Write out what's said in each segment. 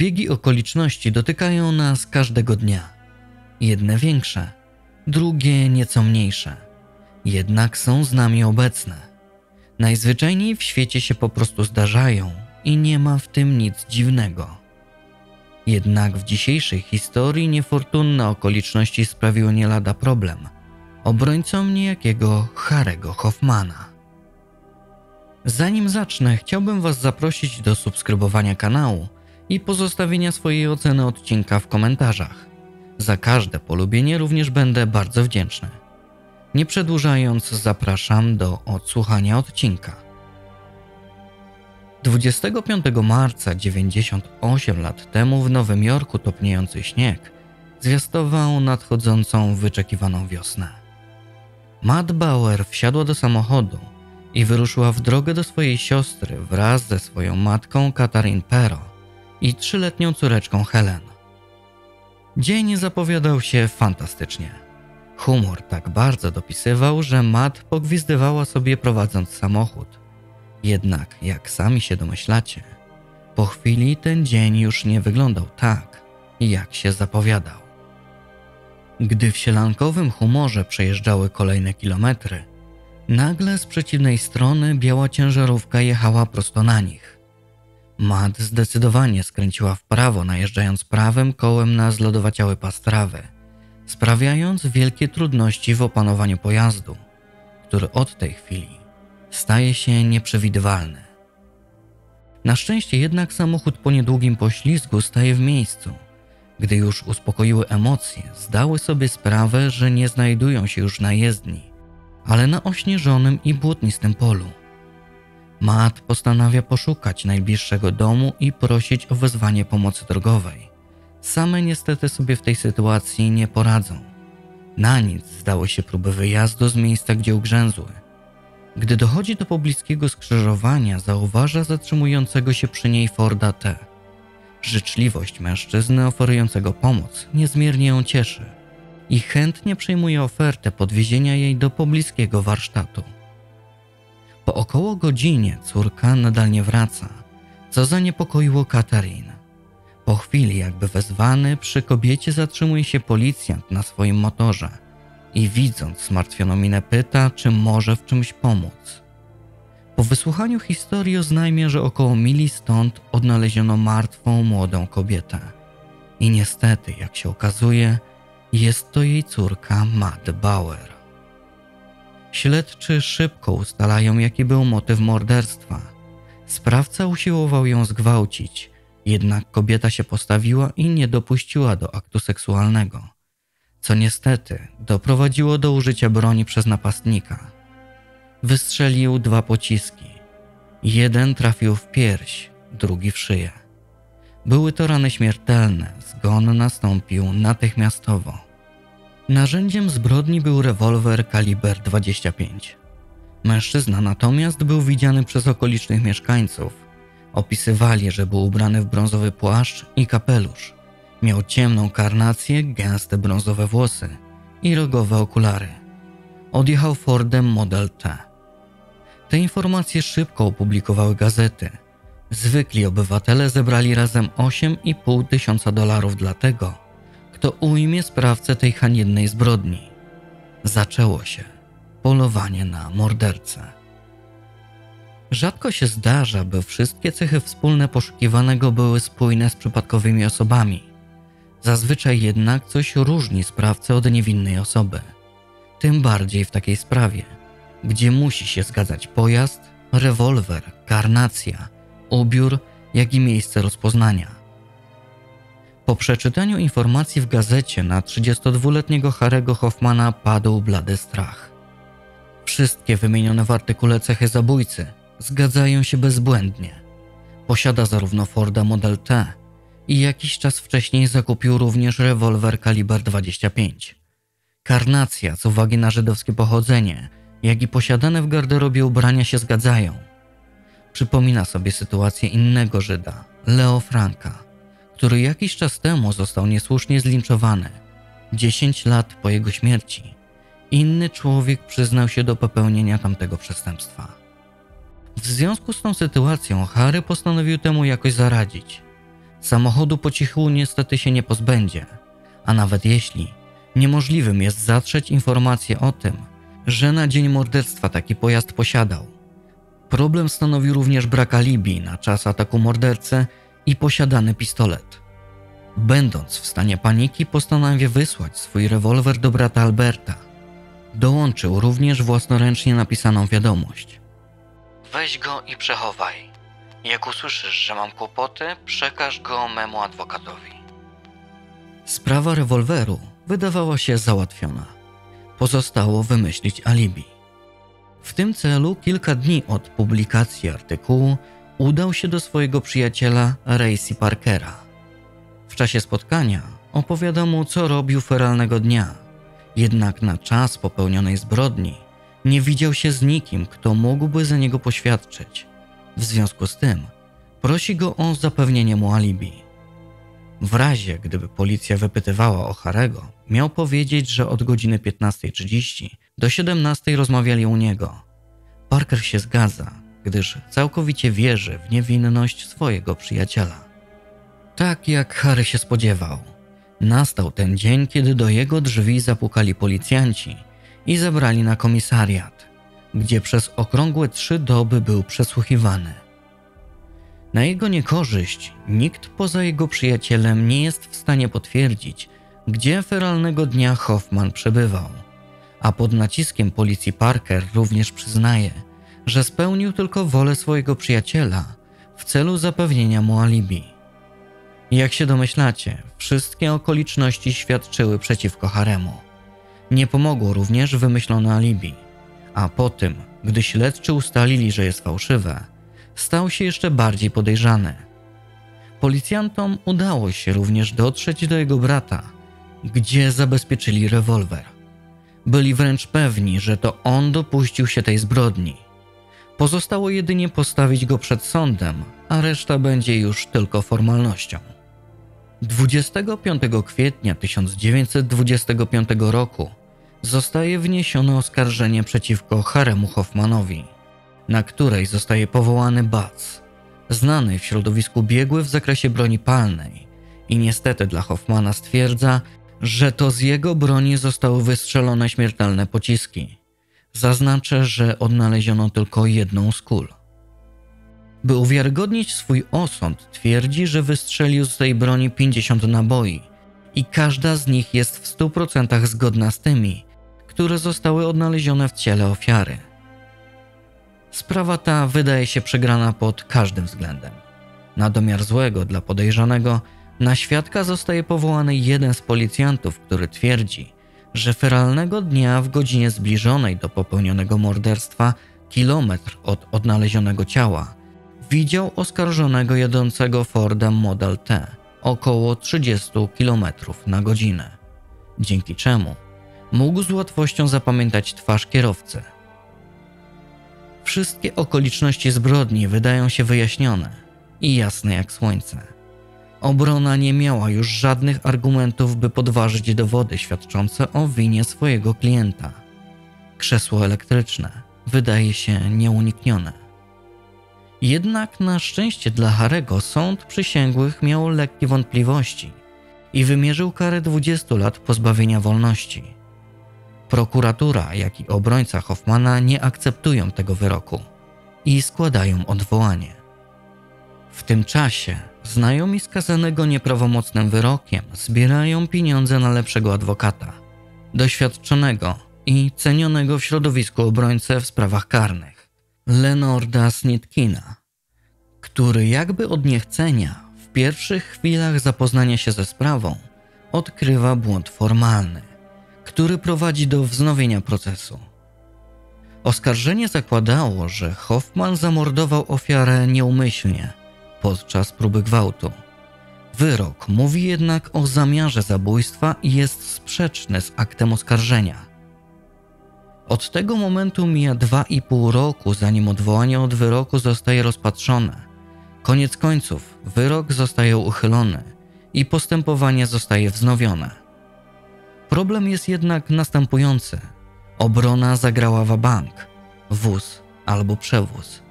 Zbiegi okoliczności dotykają nas każdego dnia. Jedne większe, drugie nieco mniejsze, jednak są z nami obecne. Najzwyczajniej w świecie się po prostu zdarzają i nie ma w tym nic dziwnego. Jednak w dzisiejszej historii niefortunne okoliczności sprawiły nie lada problem obrońcą niejakiego Harego Hoffmana. Zanim zacznę, chciałbym Was zaprosić do subskrybowania kanału i pozostawienia swojej oceny odcinka w komentarzach. Za każde polubienie również będę bardzo wdzięczny. Nie przedłużając, zapraszam do odsłuchania odcinka. 25 marca 98 lat temu w Nowym Jorku topniejący śnieg zwiastował nadchodzącą wyczekiwaną wiosnę. Matt Bauer wsiadła do samochodu i wyruszyła w drogę do swojej siostry wraz ze swoją matką Katarin Pero i trzyletnią córeczką Helen. Dzień zapowiadał się fantastycznie. Humor tak bardzo dopisywał, że Matt pogwizdywała sobie prowadząc samochód. Jednak, jak sami się domyślacie, po chwili ten dzień już nie wyglądał tak, jak się zapowiadał. Gdy w sielankowym humorze przejeżdżały kolejne kilometry, nagle z przeciwnej strony biała ciężarówka jechała prosto na nich. Matt zdecydowanie skręciła w prawo, najeżdżając prawym kołem na zlodowaciały pas trawy, sprawiając wielkie trudności w opanowaniu pojazdu, który od tej chwili staje się nieprzewidywalny. Na szczęście jednak samochód po niedługim poślizgu staje w miejscu. Gdy już uspokoiły emocje, zdały sobie sprawę, że nie znajdują się już na jezdni, ale na ośnieżonym i błotnistym polu. Matt postanawia poszukać najbliższego domu i prosić o wezwanie pomocy drogowej. Same niestety sobie w tej sytuacji nie poradzą. Na nic zdały się próby wyjazdu z miejsca, gdzie ugrzęzły. Gdy dochodzi do pobliskiego skrzyżowania, zauważa zatrzymującego się przy niej Forda T. Życzliwość mężczyzny oferującego pomoc niezmiernie ją cieszy i chętnie przyjmuje ofertę podwiezienia jej do pobliskiego warsztatu. Po około godzinie córka nadal nie wraca, co zaniepokoiło Katarin. Po chwili, jakby wezwany, przy kobiecie zatrzymuje się policjant na swoim motorze i widząc zmartwioną minę pyta, czy może w czymś pomóc. Po wysłuchaniu historii oznajmia, że około mili stąd odnaleziono martwą młodą kobietę. I niestety, jak się okazuje, jest to jej córka Mad Bauer. Śledczy szybko ustalają, jaki był motyw morderstwa. Sprawca usiłował ją zgwałcić, jednak kobieta się postawiła i nie dopuściła do aktu seksualnego, co niestety doprowadziło do użycia broni przez napastnika. Wystrzelił dwa pociski. Jeden trafił w pierś, drugi w szyję. Były to rany śmiertelne, zgon nastąpił natychmiastowo. Narzędziem zbrodni był rewolwer kaliber 25. Mężczyzna natomiast był widziany przez okolicznych mieszkańców. Opisywali, że był ubrany w brązowy płaszcz i kapelusz. Miał ciemną karnację, gęste brązowe włosy i rogowe okulary. Odjechał Fordem Model T. Te informacje szybko opublikowały gazety. Zwykli obywatele zebrali razem 8,5 tysiąca dolarów dlatego, kto ujmie sprawcę tej haniebnej zbrodni. Zaczęło się polowanie na mordercę. Rzadko się zdarza, by wszystkie cechy wspólne poszukiwanego były spójne z przypadkowymi osobami. Zazwyczaj jednak coś różni sprawcę od niewinnej osoby. Tym bardziej w takiej sprawie, gdzie musi się zgadzać pojazd, rewolwer, karnacja, ubiór, jak i miejsce rozpoznania. Po przeczytaniu informacji w gazecie na 32-letniego Harego Hoffmana padł blady strach. Wszystkie wymienione w artykule cechy zabójcy zgadzają się bezbłędnie. Posiada zarówno Forda Model T i jakiś czas wcześniej zakupił również rewolwer kaliber 25. Karnacja z uwagi na żydowskie pochodzenie, jak i posiadane w garderobie ubrania się zgadzają. Przypomina sobie sytuację innego Żyda, Leo Franka, który jakiś czas temu został niesłusznie zlinczowany. 10 lat po jego śmierci inny człowiek przyznał się do popełnienia tamtego przestępstwa. W związku z tą sytuacją Harry postanowił temu jakoś zaradzić. samochodu po cichu niestety się nie pozbędzie, a nawet jeśli, niemożliwym jest zatrzeć informację o tym, że na dzień morderstwa taki pojazd posiadał. Problem stanowi również brak alibi na czas ataku mordercy i posiadany pistolet. Będąc w stanie paniki, postanawia wysłać swój rewolwer do brata Alberta. Dołączył również własnoręcznie napisaną wiadomość. Weź go i przechowaj. Jak usłyszysz, że mam kłopoty, przekaż go memu adwokatowi. Sprawa rewolweru wydawała się załatwiona. Pozostało wymyślić alibi. W tym celu kilka dni od publikacji artykułu udał się do swojego przyjaciela Racy Parkera. W czasie spotkania opowiada mu, co robił feralnego dnia, jednak na czas popełnionej zbrodni nie widział się z nikim, kto mógłby za niego poświadczyć. W związku z tym prosi go o zapewnienie mu alibi. W razie, gdyby policja wypytywała o Harego, miał powiedzieć, że od godziny 15.30 do 17.00 rozmawiali u niego. Parker się zgadza, gdyż całkowicie wierzy w niewinność swojego przyjaciela. Tak jak Harry się spodziewał, nastał ten dzień, kiedy do jego drzwi zapukali policjanci i zabrali na komisariat, gdzie przez okrągłe trzy doby był przesłuchiwany. Na jego niekorzyść nikt poza jego przyjacielem nie jest w stanie potwierdzić, gdzie feralnego dnia Hoffman przebywał, a pod naciskiem policji Parker również przyznaje, że spełnił tylko wolę swojego przyjaciela w celu zapewnienia mu alibi. Jak się domyślacie, wszystkie okoliczności świadczyły przeciwko Haremu. Nie pomogło również wymyślone alibi, a po tym, gdy śledczy ustalili, że jest fałszywe, stał się jeszcze bardziej podejrzany. Policjantom udało się również dotrzeć do jego brata, gdzie zabezpieczyli rewolwer. Byli wręcz pewni, że to on dopuścił się tej zbrodni. Pozostało jedynie postawić go przed sądem, a reszta będzie już tylko formalnością. 25 kwietnia 1925 roku zostaje wniesione oskarżenie przeciwko Haremu Hoffmanowi, na której zostaje powołany Batz, znany w środowisku biegły w zakresie broni palnej i niestety dla Hoffmana stwierdza, że to z jego broni zostały wystrzelone śmiertelne pociski. Zaznaczę, że odnaleziono tylko jedną z kul. By uwiarygodnić swój osąd, twierdzi, że wystrzelił z tej broni 50 naboi i każda z nich jest w 100% zgodna z tymi, które zostały odnalezione w ciele ofiary. Sprawa ta wydaje się przegrana pod każdym względem. Na domiar złego dla podejrzanego, na świadka zostaje powołany jeden z policjantów, który twierdzi, że feralnego dnia w godzinie zbliżonej do popełnionego morderstwa, kilometr od odnalezionego ciała, widział oskarżonego jadącego Fordem Model T około 30 km na godzinę, dzięki czemu mógł z łatwością zapamiętać twarz kierowcy. Wszystkie okoliczności zbrodni wydają się wyjaśnione i jasne jak słońce. Obrona nie miała już żadnych argumentów, by podważyć dowody świadczące o winie swojego klienta. Krzesło elektryczne wydaje się nieuniknione. Jednak na szczęście dla Harego sąd przysięgłych miał lekkie wątpliwości i wymierzył karę 20 lat pozbawienia wolności. Prokuratura, jak i obrońca Hoffmana nie akceptują tego wyroku i składają odwołanie. W tym czasie znajomi skazanego nieprawomocnym wyrokiem zbierają pieniądze na lepszego adwokata, doświadczonego i cenionego w środowisku obrońcę w sprawach karnych, Lenorda Snitkina, który jakby od niechcenia w pierwszych chwilach zapoznania się ze sprawą odkrywa błąd formalny który prowadzi do wznowienia procesu. Oskarżenie zakładało, że Hoffman zamordował ofiarę nieumyślnie podczas próby gwałtu. Wyrok mówi jednak o zamiarze zabójstwa i jest sprzeczny z aktem oskarżenia. Od tego momentu mija 2,5 roku, zanim odwołanie od wyroku zostaje rozpatrzone. Koniec końców, wyrok zostaje uchylony i postępowanie zostaje wznowione. Problem jest jednak następujący. Obrona zagrała w bank, wóz albo przewóz.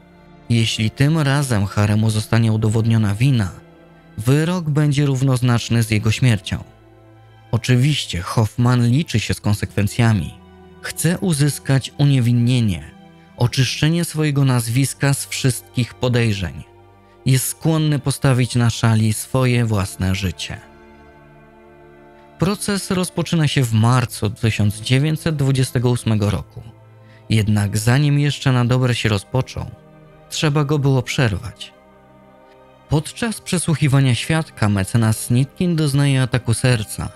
Jeśli tym razem Haremu zostanie udowodniona wina, wyrok będzie równoznaczny z jego śmiercią. Oczywiście Hoffman liczy się z konsekwencjami. Chce uzyskać uniewinnienie, oczyszczenie swojego nazwiska z wszystkich podejrzeń. Jest skłonny postawić na szali swoje własne życie. Proces rozpoczyna się w marcu 1928 roku. Jednak zanim jeszcze na dobre się rozpoczął, trzeba go było przerwać. Podczas przesłuchiwania świadka mecenas Snitkin doznaje ataku serca,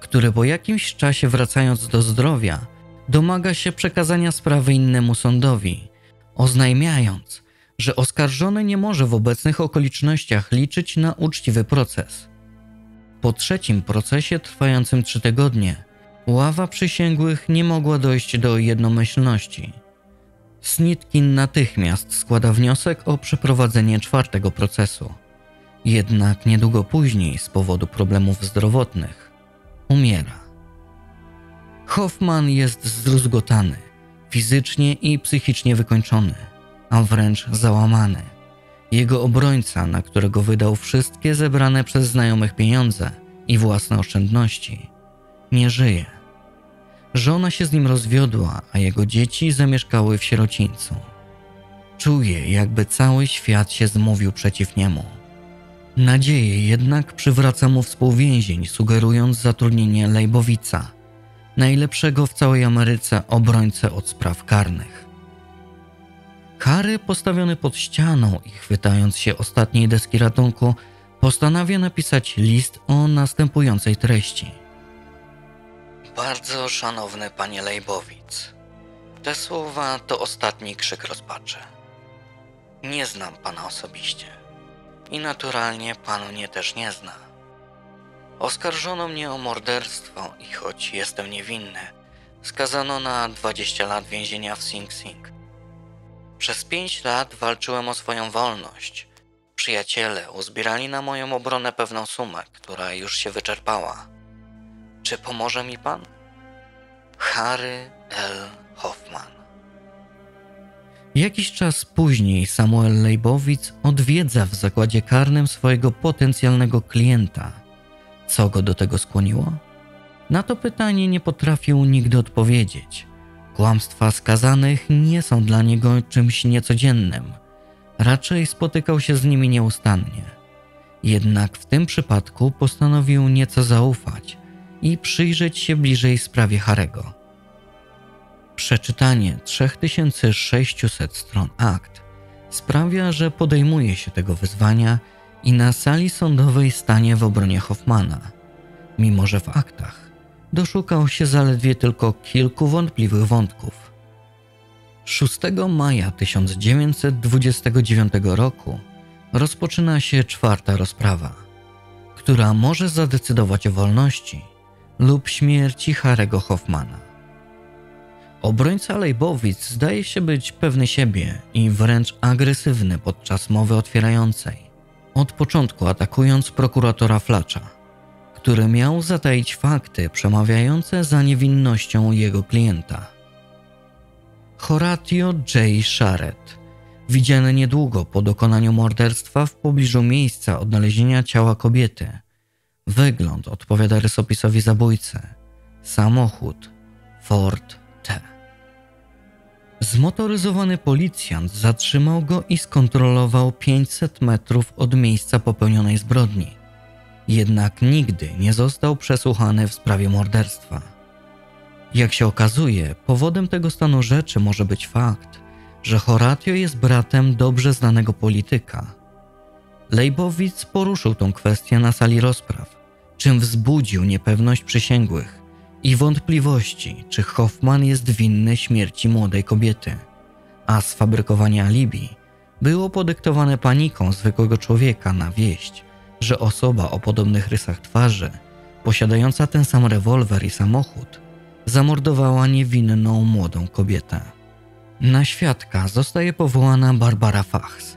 który po jakimś czasie wracając do zdrowia domaga się przekazania sprawy innemu sądowi, oznajmiając, że oskarżony nie może w obecnych okolicznościach liczyć na uczciwy proces. Po trzecim procesie trwającym trzy tygodnie, ława przysięgłych nie mogła dojść do jednomyślności. Snitkin natychmiast składa wniosek o przeprowadzenie czwartego procesu. Jednak niedługo później, z powodu problemów zdrowotnych, umiera. Hoffman jest zdruzgotany, fizycznie i psychicznie wykończony, a wręcz załamany. Jego obrońca, na którego wydał wszystkie zebrane przez znajomych pieniądze i własne oszczędności, nie żyje. Żona się z nim rozwiodła, a jego dzieci zamieszkały w sierocińcu. Czuje, jakby cały świat się zmówił przeciw niemu. Nadzieję jednak przywraca mu współwięzień, sugerując zatrudnienie Lejbowica, najlepszego w całej Ameryce obrońcę od spraw karnych. Harry, postawiony pod ścianą i chwytając się ostatniej deski ratunku, postanawia napisać list o następującej treści. Bardzo szanowny panie Lejbowic, te słowa to ostatni krzyk rozpaczy. Nie znam pana osobiście i naturalnie pan mnie też nie zna. Oskarżono mnie o morderstwo i choć jestem niewinny, skazano na 20 lat więzienia w Sing Sing. Przez 5 lat walczyłem o swoją wolność. Przyjaciele uzbierali na moją obronę pewną sumę, która już się wyczerpała. Czy pomoże mi pan? Harry L. Hoffman. Jakiś czas później Samuel Leibowitz odwiedza w zakładzie karnym swojego potencjalnego klienta. Co go do tego skłoniło? Na to pytanie nie potrafił nigdy odpowiedzieć. Kłamstwa skazanych nie są dla niego czymś niecodziennym. Raczej spotykał się z nimi nieustannie. Jednak w tym przypadku postanowił nieco zaufać i przyjrzeć się bliżej sprawie Harego. Przeczytanie 3600 stron akt sprawia, że podejmuje się tego wyzwania i na sali sądowej stanie w obronie Hoffmana, mimo że w aktach doszukał się zaledwie tylko kilku wątpliwych wątków. 6 maja 1929 roku rozpoczyna się czwarta rozprawa, która może zadecydować o wolności lub śmierci Harego Hoffmana. Obrońca Lejbowic zdaje się być pewny siebie i wręcz agresywny podczas mowy otwierającej, od początku atakując prokuratora Flacza, który miał zataić fakty przemawiające za niewinnością jego klienta. Horatio J. Sharrett, widziany niedługo po dokonaniu morderstwa w pobliżu miejsca odnalezienia ciała kobiety, Wygląd odpowiada rysopisowi zabójcy. Samochód Ford T. Zmotoryzowany policjant zatrzymał go i skontrolował 500 metrów od miejsca popełnionej zbrodni. Jednak nigdy nie został przesłuchany w sprawie morderstwa. Jak się okazuje, powodem tego stanu rzeczy może być fakt, że Horatio jest bratem dobrze znanego polityka. Lejbowic poruszył tą kwestię na sali rozpraw czym wzbudził niepewność przysięgłych i wątpliwości, czy Hoffman jest winny śmierci młodej kobiety, a sfabrykowanie alibi było podyktowane paniką zwykłego człowieka na wieść, że osoba o podobnych rysach twarzy, posiadająca ten sam rewolwer i samochód, zamordowała niewinną młodą kobietę. Na świadka zostaje powołana Barbara Fachs,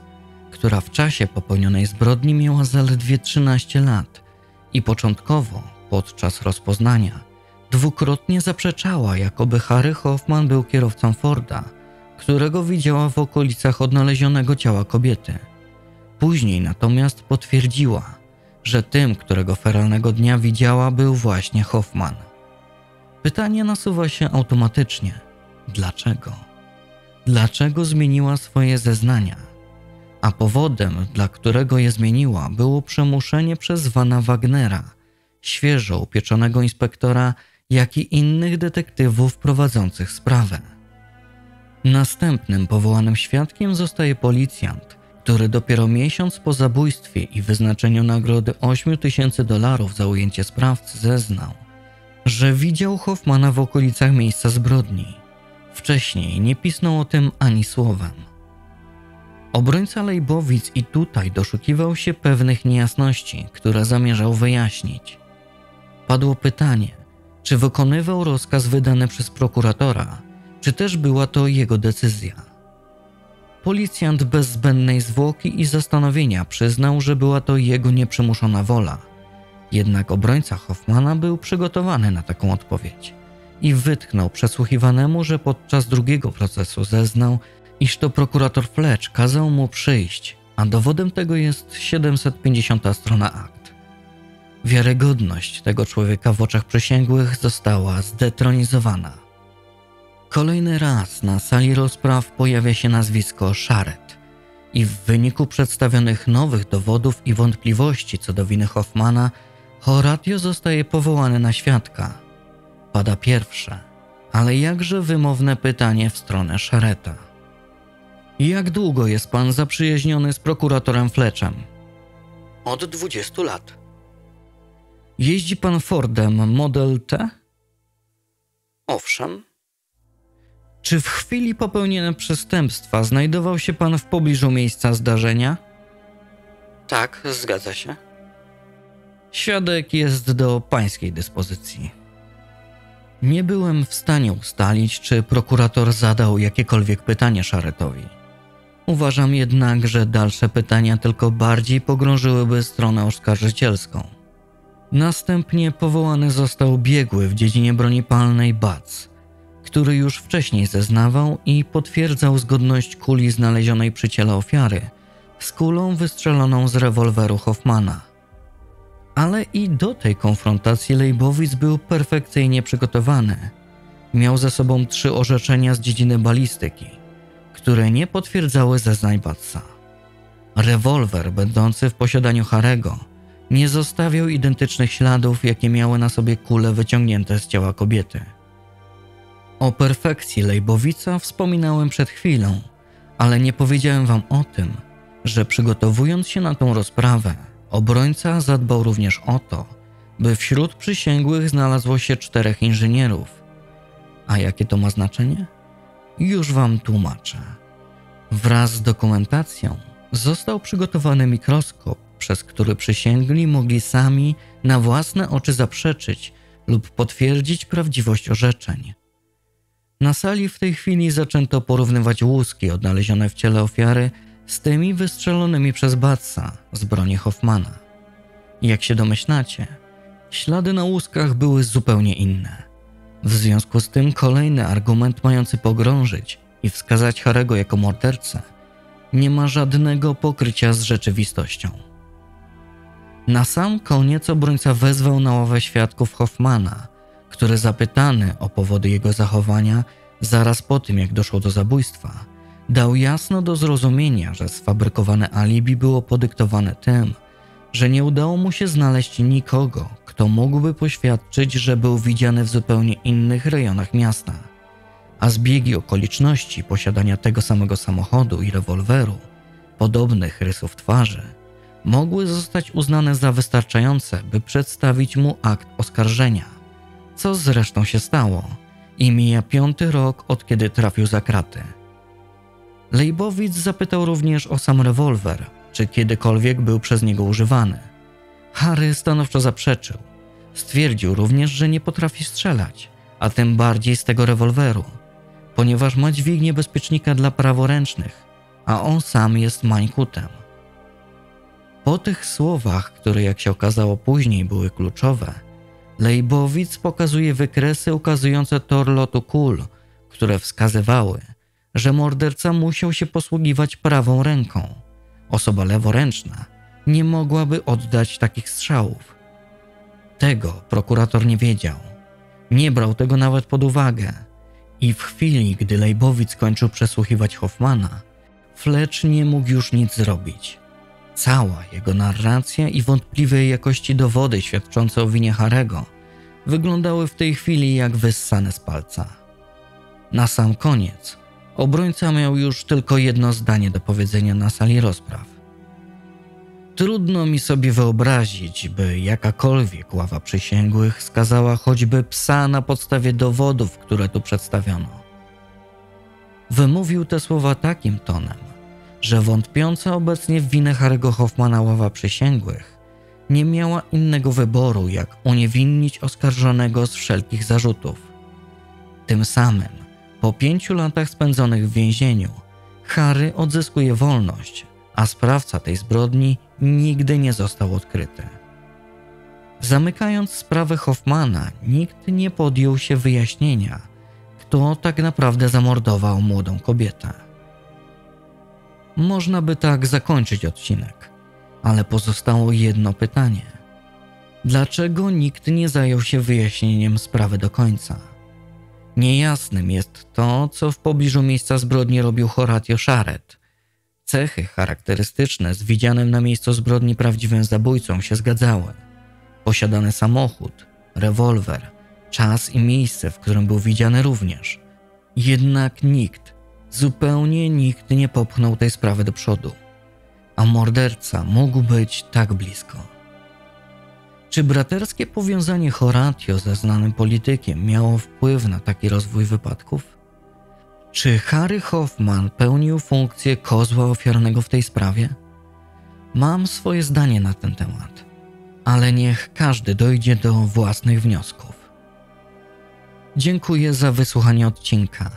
która w czasie popełnionej zbrodni miała zaledwie 13 lat i początkowo, podczas rozpoznania, dwukrotnie zaprzeczała, jakoby Harry Hoffman był kierowcą Forda, którego widziała w okolicach odnalezionego ciała kobiety. Później natomiast potwierdziła, że tym, którego feralnego dnia widziała, był właśnie Hoffman. Pytanie nasuwa się automatycznie: dlaczego? Dlaczego zmieniła swoje zeznania? A powodem, dla którego je zmieniła, było przemuszenie przez Vana Wagnera, świeżo upieczonego inspektora, jak i innych detektywów prowadzących sprawę. Następnym powołanym świadkiem zostaje policjant, który dopiero miesiąc po zabójstwie i wyznaczeniu nagrody 8 tysięcy dolarów za ujęcie sprawcy zeznał, że widział Hoffmana w okolicach miejsca zbrodni. Wcześniej nie pisnął o tym ani słowem. Obrońca Lejbowic i tutaj doszukiwał się pewnych niejasności, które zamierzał wyjaśnić. Padło pytanie, czy wykonywał rozkaz wydany przez prokuratora, czy też była to jego decyzja. Policjant bez zbędnej zwłoki i zastanowienia przyznał, że była to jego nieprzymuszona wola. Jednak obrońca Hoffmana był przygotowany na taką odpowiedź i wytknął przesłuchiwanemu, że podczas drugiego procesu zeznał, iż to prokurator Fletch kazał mu przyjść, a dowodem tego jest 750 strona akt. Wiarygodność tego człowieka w oczach przysięgłych została zdetronizowana. Kolejny raz na sali rozpraw pojawia się nazwisko Szaret i w wyniku przedstawionych nowych dowodów i wątpliwości co do winy Hoffmana, Horatio zostaje powołany na świadka. Pada pierwsze, ale jakże wymowne pytanie w stronę Szareta. Jak długo jest pan zaprzyjaźniony z prokuratorem Fletchem? Od 20 lat. Jeździ pan Fordem Model T? Owszem. Czy w chwili popełnienia przestępstwa znajdował się pan w pobliżu miejsca zdarzenia? Tak, zgadza się. Świadek jest do pańskiej dyspozycji. Nie byłem w stanie ustalić, czy prokurator zadał jakiekolwiek pytanie Szaretowi. Uważam jednak, że dalsze pytania tylko bardziej pogrążyłyby stronę oskarżycielską. Następnie powołany został biegły w dziedzinie broni palnej Bac, który już wcześniej zeznawał i potwierdzał zgodność kuli znalezionej przy ciele ofiary z kulą wystrzeloną z rewolweru Hoffmana. Ale i do tej konfrontacji Lejbowic był perfekcyjnie przygotowany. Miał ze sobą trzy orzeczenia z dziedziny balistyki, które nie potwierdzały zeznań Batsa. Rewolwer będący w posiadaniu Harego nie zostawiał identycznych śladów, jakie miały na sobie kule wyciągnięte z ciała kobiety. O perfekcji Lejbowica wspominałem przed chwilą, ale nie powiedziałem wam o tym, że przygotowując się na tą rozprawę, obrońca zadbał również o to, by wśród przysięgłych znalazło się czterech inżynierów. A jakie to ma znaczenie? Już wam tłumaczę. Wraz z dokumentacją został przygotowany mikroskop, przez który przysięgli mogli sami na własne oczy zaprzeczyć lub potwierdzić prawdziwość orzeczeń. Na sali w tej chwili zaczęto porównywać łuski odnalezione w ciele ofiary z tymi wystrzelonymi przez Batsa z broni Hoffmana. Jak się domyślacie, ślady na łuskach były zupełnie inne. W związku z tym kolejny argument mający pogrążyć i wskazać Harego jako mordercę nie ma żadnego pokrycia z rzeczywistością. Na sam koniec obrońca wezwał na ławę świadków Hoffmana, który zapytany o powody jego zachowania zaraz po tym, jak doszło do zabójstwa, dał jasno do zrozumienia, że sfabrykowane alibi było podyktowane tym, że nie udało mu się znaleźć nikogo, kto mógłby poświadczyć, że był widziany w zupełnie innych rejonach miasta. A zbiegi okoliczności posiadania tego samego samochodu i rewolweru, podobnych rysów twarzy, mogły zostać uznane za wystarczające, by przedstawić mu akt oskarżenia, co zresztą się stało i mija piąty rok od kiedy trafił za kraty. Lejbowic zapytał również o sam rewolwer, czy kiedykolwiek był przez niego używany. Harry stanowczo zaprzeczył. Stwierdził również, że nie potrafi strzelać, a tym bardziej z tego rewolweru, ponieważ ma dźwignię bezpiecznika dla praworęcznych, a on sam jest mańkutem. Po tych słowach, które jak się okazało później były kluczowe, Lejbowic pokazuje wykresy ukazujące tor lotu kul, które wskazywały, że morderca musiał się posługiwać prawą ręką. Osoba leworęczna nie mogłaby oddać takich strzałów. Tego prokurator nie wiedział. Nie brał tego nawet pod uwagę. I w chwili, gdy Lejbowicz kończył przesłuchiwać Hoffmana, Fletch nie mógł już nic zrobić. Cała jego narracja i wątpliwej jakości dowody świadczące o winie Harego wyglądały w tej chwili jak wyssane z palca. Na sam koniec obrońca miał już tylko jedno zdanie do powiedzenia na sali rozpraw. Trudno mi sobie wyobrazić, by jakakolwiek ława przysięgłych skazała choćby psa na podstawie dowodów, które tu przedstawiono. Wymówił te słowa takim tonem, że wątpiąca obecnie w winę Harego Hoffmana ława przysięgłych nie miała innego wyboru, jak uniewinnić oskarżonego z wszelkich zarzutów. Tym samym, po pięciu latach spędzonych w więzieniu, Harry odzyskuje wolność, a sprawca tej zbrodni nigdy nie został odkryty. Zamykając sprawę Hoffmana, nikt nie podjął się wyjaśnienia, kto tak naprawdę zamordował młodą kobietę. Można by tak zakończyć odcinek, ale pozostało jedno pytanie. Dlaczego nikt nie zajął się wyjaśnieniem sprawy do końca? Niejasnym jest to, co w pobliżu miejsca zbrodni robił Horatio Szaret. Cechy charakterystyczne z widzianym na miejscu zbrodni prawdziwym zabójcą się zgadzały. Posiadany samochód, rewolwer, czas i miejsce, w którym był widziany również. Jednak nikt, zupełnie nikt nie popchnął tej sprawy do przodu. A morderca mógł być tak blisko. Czy braterskie powiązanie Horatio ze znanym politykiem miało wpływ na taki rozwój wypadków? Czy Harry Hoffman pełnił funkcję kozła ofiarnego w tej sprawie? Mam swoje zdanie na ten temat, ale niech każdy dojdzie do własnych wniosków. Dziękuję za wysłuchanie odcinka.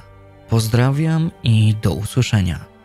Pozdrawiam i do usłyszenia.